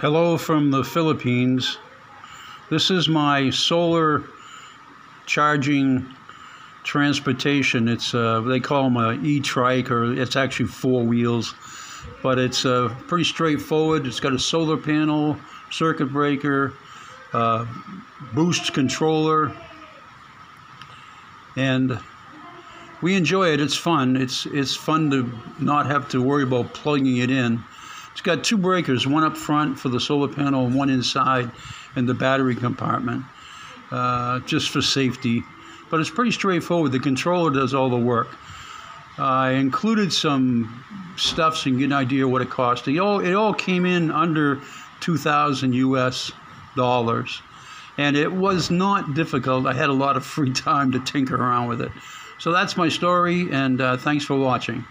Hello from the Philippines. This is my solar charging transportation. It's uh, they call them e-trike, or it's actually four wheels, but it's uh, pretty straightforward. It's got a solar panel, circuit breaker, uh, boost controller, and we enjoy it. It's fun. It's it's fun to not have to worry about plugging it in. It's got two breakers, one up front for the solar panel and one inside in the battery compartment, uh, just for safety. But it's pretty straightforward. The controller does all the work. I included some stuff so you can get an idea what it cost. It all, it all came in under 2,000 US dollars. And it was not difficult. I had a lot of free time to tinker around with it. So that's my story, and uh, thanks for watching.